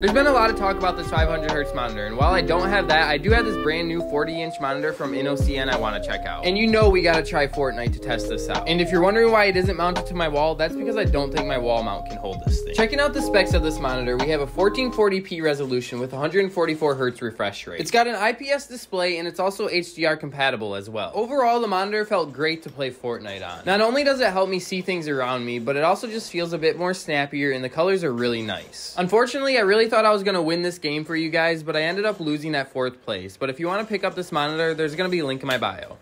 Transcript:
There's been a lot of talk about this 500 hertz monitor, and while I don't have that, I do have this brand new 40 inch monitor from Innocn I want to check out. And you know we gotta try Fortnite to test this out. And if you're wondering why it isn't mounted to my wall, that's because I don't think my wall mount can hold this thing. Checking out the specs of this monitor, we have a 1440p resolution with 144 hertz refresh rate. It's got an IPS display and it's also HDR compatible as well. Overall, the monitor felt great to play Fortnite on. Not only does it help me see things around me, but it also just feels a bit more snappier and the colors are really nice. Unfortunately, I thought I was going to win this game for you guys, but I ended up losing at fourth place. But if you want to pick up this monitor, there's going to be a link in my bio.